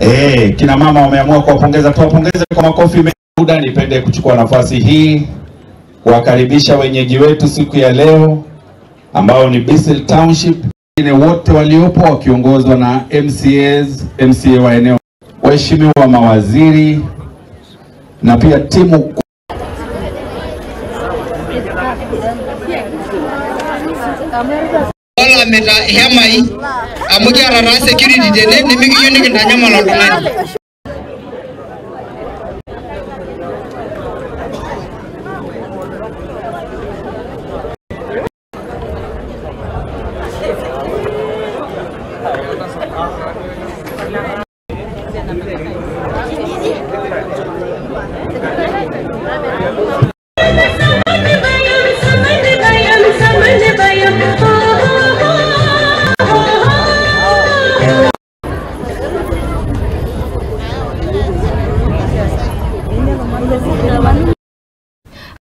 Eh, kina mama wameamua kuwapongeza, tuwapongeze kwa makofi. Muda nipende kuchukua nafasi hii kuwakaribisha wenyeji wetu siku ya leo ambao ni Bissell Township, wengine wote waliopo wakiongozwa na MCAs, MCA wa eneo, waheshimiwa mawaziri na pia timu olamita hemai amu kiata taa security tene nimikiyieu nikintanyamal oltung'ani